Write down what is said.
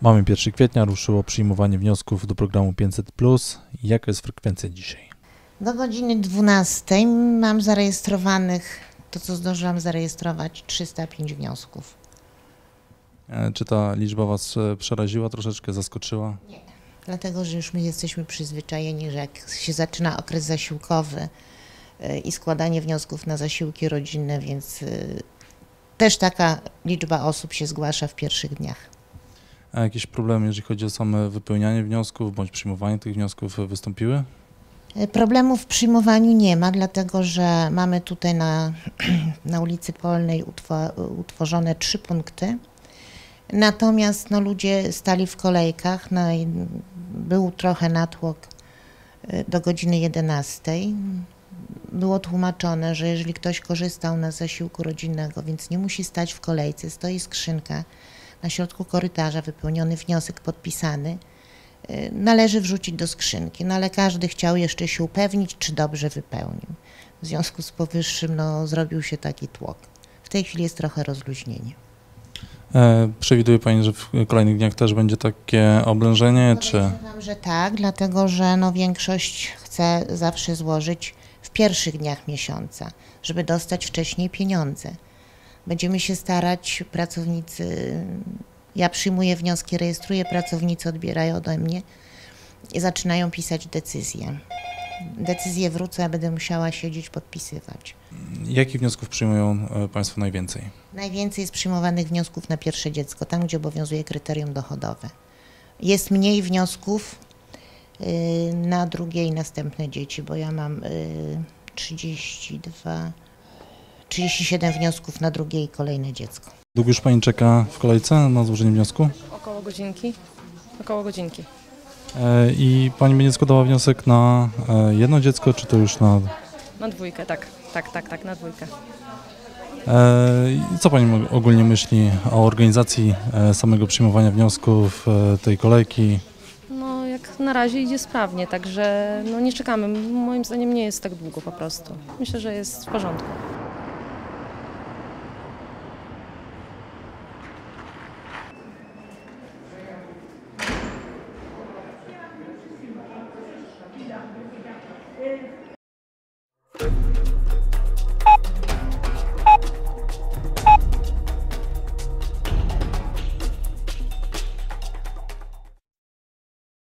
Mamy 1 kwietnia, ruszyło przyjmowanie wniosków do programu 500. Jaka jest frekwencja dzisiaj? Do godziny 12 mam zarejestrowanych, to co zdążyłam zarejestrować, 305 wniosków. E, Czy ta liczba Was e, przeraziła, troszeczkę zaskoczyła? Dlatego, że już my jesteśmy przyzwyczajeni, że jak się zaczyna okres zasiłkowy y, i składanie wniosków na zasiłki rodzinne, więc też taka liczba osób się zgłasza w pierwszych dniach. A jakieś problemy, jeżeli chodzi o same wypełnianie wniosków bądź przyjmowanie tych wniosków e, wystąpiły? Problemów w przyjmowaniu nie ma, dlatego że mamy tutaj na, na ulicy Polnej utwo- utworzone trzy punkty. Natomiast no, ludzie stali w kolejkach, no, był trochę natłok y, do godziny 11. Było tłumaczone, że jeżeli ktoś korzystał na zasiłku rodzinnego, więc nie musi stać w kolejce, stoi skrzynka na środku korytarza, wypełniony wniosek podpisany, y, należy wrzucić do skrzynki. No ale każdy chciał jeszcze się upewnić, czy dobrze wypełnił. W związku z powyższym no, zrobił się taki tłok. W tej chwili jest trochę rozluźnienie. E, przewiduje Pani, że w kolejnych dniach też będzie takie oblężenie, czy... Podejrzewam, że tak, dlatego że no, większość chce zawsze złożyć w pierwszych dniach miesiąca, żeby dostać wcześniej pieniądze. Będziemy się starać, pracownicy, ja przyjmuję wnioski, rejestruję, pracownicy odbierają ode mnie i zaczynają pisać decyzje. Decyzje wrócę, a będę musiała siedzieć, podpisywać. Jakich wniosków przyjmują e, Państwo najwięcej? Najwięcej jest przyjmowanych wniosków na pierwsze dziecko, tam gdzie obowiązuje kryterium dochodowe. Jest mniej wniosków y, na drugie i następne dzieci, bo ja mam y, 32, 37 wniosków na drugie i kolejne dziecko. Długo już Pani czeka w kolejce na złożenie wniosku? Około godzinki. Około godzinki. E, I Pani będzie składała wniosek na e, jedno dziecko, czy to już na... Na dwójkę, tak. Tak, tak, tak, na dwójkę. E, i Co Pani ogólnie myśli o organizacji samego przyjmowania wniosków, tej kolejki? No, jak na razie idzie sprawnie, także no nie czekamy. Moim zdaniem nie jest tak długo po prostu. Myślę, że jest w porządku.